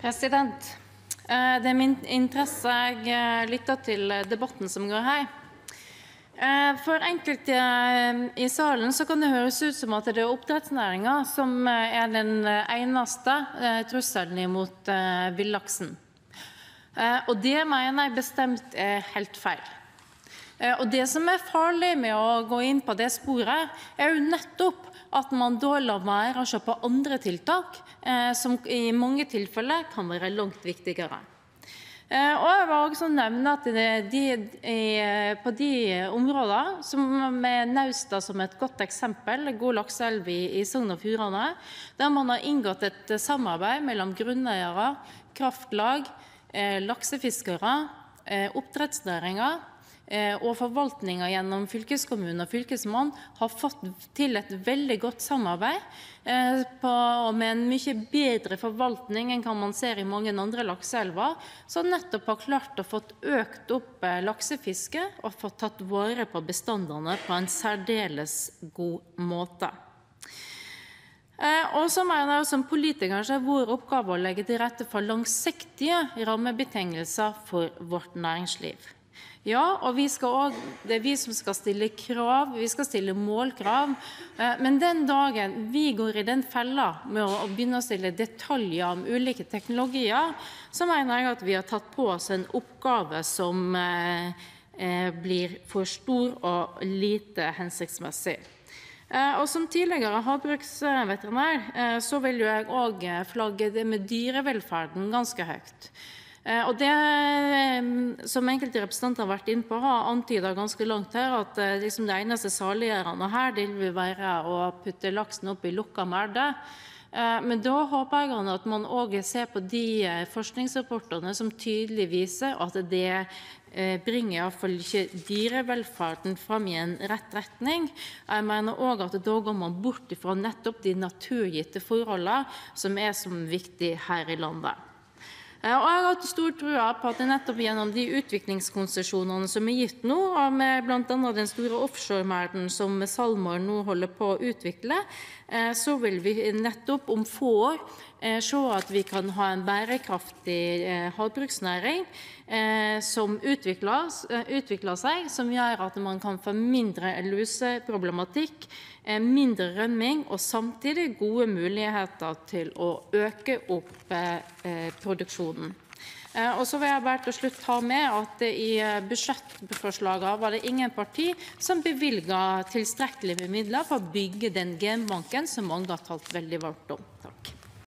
President. Eh, det er min interesse jeg eh, lytter til debatten som går her. Eh, for enkelte i salen så kan det høres ut som at det er oppdrettsnæringa som er den eneste trusselen imot villaksen. Og det mener jeg bestemt er helt feil. Og Det som er farlig med å gå inn på det sporet, er jo nettopp at man da lar være å se på andre tiltak, eh, som i mange tilfeller kan være langt viktigere. Eh, og jeg vil også nevne at de, På de områdene, som med Nausta som et godt eksempel, god lakseelv i, Sogn og Fjordane, der man har inngått et samarbeid mellom grunneiere, kraftlag, eh, laksefiskere, oppdrettsnæringa Eh, og forvaltninga gjennom fylkeskommune og fylkesmann har fått til et veldig godt samarbeid på, med en mye bedre forvaltning enn hva man ser i mange andre lakseelver, som nettopp har klart å få økt opp eh, laksefisket og fått tatt vare på bestandene på en særdeles god måte. Og så mener jeg Som politiker så er vår oppgave å legge til rette for langsiktige rammebetingelser for vårt næringsliv. Ja, og også, det er vi som skal stille krav, vi skal stille målkrav. Eh, men den dagen vi går i den fella med å begynne å stille detaljer om ulike teknologier, så mener jeg at vi har tatt på oss en oppgave som eh, eh, blir for stor og lite hensiktsmessig. Og Som tidligere havbruksveterinær så vil jeg òg flagge det med dyrevelferden ganske høyt. Eh, og det eh, som enkelte representanter har vært inne på, har antydet ganske langt her at eh, liksom det eneste saliggjørende her det vil være å putte laksen opp i lukka merde. Men da håper jeg at man òg ser på de forskningsrapportene som tydelig viser at det bringer iallfall ikke dyrevelferden fram i en rett retning. Jeg mener òg at da går man bort fra nettopp de naturgitte forholdene som er så viktige her i landet. Eh, og jeg har hatt stor tro på at det nettopp gjennom de utviklingskonsesjonene som er gitt nå, og med bl.a. den store offshoremerden som SalMar nå holder på å utvikle, eh, så vil vi nettopp om få år eh, se at vi kan ha en bærekraftig havbruksnæring som utvikler seg, som gjør at man kan få mindre luseproblematikk, mindre rømming og samtidig gode muligheter til å øke opp produksjonen. Eh, og så vil jeg bare til slutt ta med at I budsjettforslaget var det ingen parti som bevilga tilstrekkelig med midler for å bygge den genbanken som mange har talt veldig varmt om.